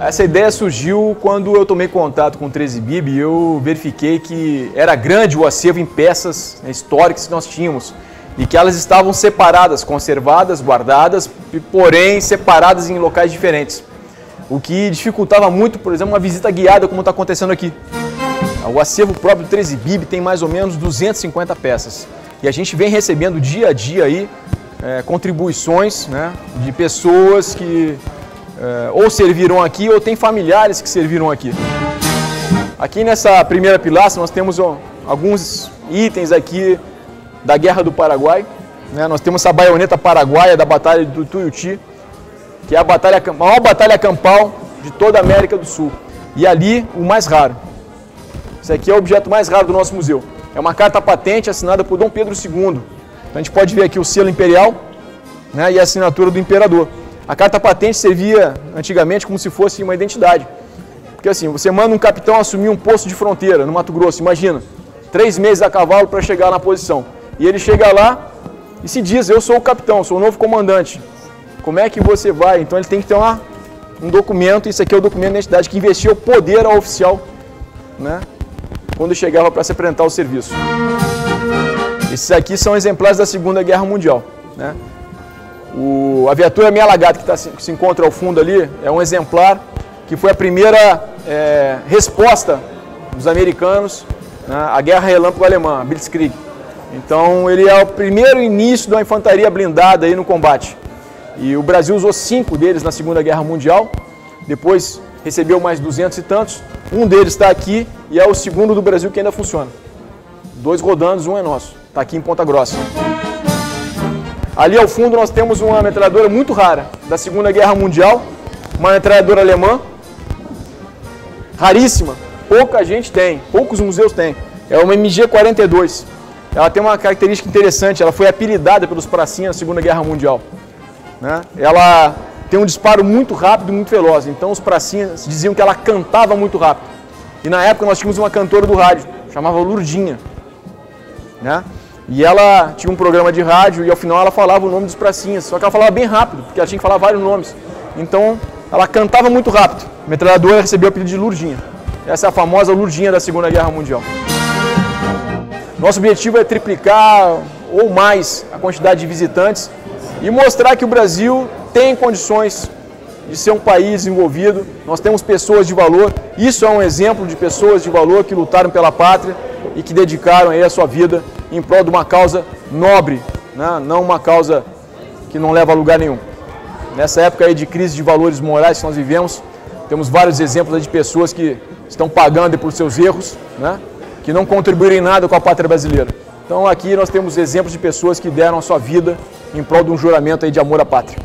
Essa ideia surgiu quando eu tomei contato com o 13 Bib e eu verifiquei que era grande o acervo em peças né, históricas que nós tínhamos e que elas estavam separadas, conservadas, guardadas, porém separadas em locais diferentes. O que dificultava muito, por exemplo, uma visita guiada como está acontecendo aqui. O acervo próprio do 13 Bib tem mais ou menos 250 peças. E a gente vem recebendo dia a dia aí é, contribuições né, de pessoas que ou serviram aqui ou tem familiares que serviram aqui. Aqui nessa primeira pilastra nós temos alguns itens aqui da Guerra do Paraguai. Né? Nós temos essa baioneta paraguaia da Batalha do Tuiuti, que é a, batalha, a maior batalha campal de toda a América do Sul. E ali, o mais raro. Esse aqui é o objeto mais raro do nosso museu. É uma carta patente assinada por Dom Pedro II. Então a gente pode ver aqui o selo imperial né, e a assinatura do imperador. A carta patente servia antigamente como se fosse uma identidade. Porque assim, você manda um capitão assumir um posto de fronteira no Mato Grosso, imagina, três meses a cavalo para chegar na posição. E ele chega lá e se diz, eu sou o capitão, sou o novo comandante. Como é que você vai? Então ele tem que ter uma, um documento, isso aqui é o documento de identidade que investia o poder ao oficial, né? Quando chegava para se apresentar ao serviço. Esses aqui são exemplares da Segunda Guerra Mundial, né? O, a viatura Minha Lagata, que, tá, se encontra ao fundo ali, é um exemplar que foi a primeira é, resposta dos americanos né, à Guerra Relâmpago Alemã, Blitzkrieg. Então ele é o primeiro início da infantaria blindada aí no combate. E o Brasil usou cinco deles na Segunda Guerra Mundial, depois recebeu mais duzentos e tantos. Um deles está aqui e é o segundo do Brasil que ainda funciona. Dois rodandos, um é nosso. Está aqui em Ponta Grossa. Ali ao fundo nós temos uma metralhadora muito rara, da Segunda Guerra Mundial, uma metralhadora alemã, raríssima, pouca gente tem, poucos museus têm. É uma MG-42. Ela tem uma característica interessante, ela foi apelidada pelos pracinhas na Segunda Guerra Mundial. Né? Ela tem um disparo muito rápido e muito veloz, então os pracinhas diziam que ela cantava muito rápido. E na época nós tínhamos uma cantora do rádio, chamava Lurdinha. Né? E ela tinha um programa de rádio e ao final ela falava o nome dos pracinhas, só que ela falava bem rápido, porque ela tinha que falar vários nomes. Então ela cantava muito rápido. A metralhadora recebeu o apelido de Lurdinha. Essa é a famosa Lurdinha da Segunda Guerra Mundial. Nosso objetivo é triplicar ou mais a quantidade de visitantes e mostrar que o Brasil tem condições de ser um país envolvido. Nós temos pessoas de valor. Isso é um exemplo de pessoas de valor que lutaram pela pátria e que dedicaram aí a sua vida em prol de uma causa nobre, né? não uma causa que não leva a lugar nenhum. Nessa época aí de crise de valores morais que nós vivemos, temos vários exemplos de pessoas que estão pagando por seus erros, né? que não contribuíram em nada com a pátria brasileira. Então aqui nós temos exemplos de pessoas que deram a sua vida em prol de um juramento aí de amor à pátria.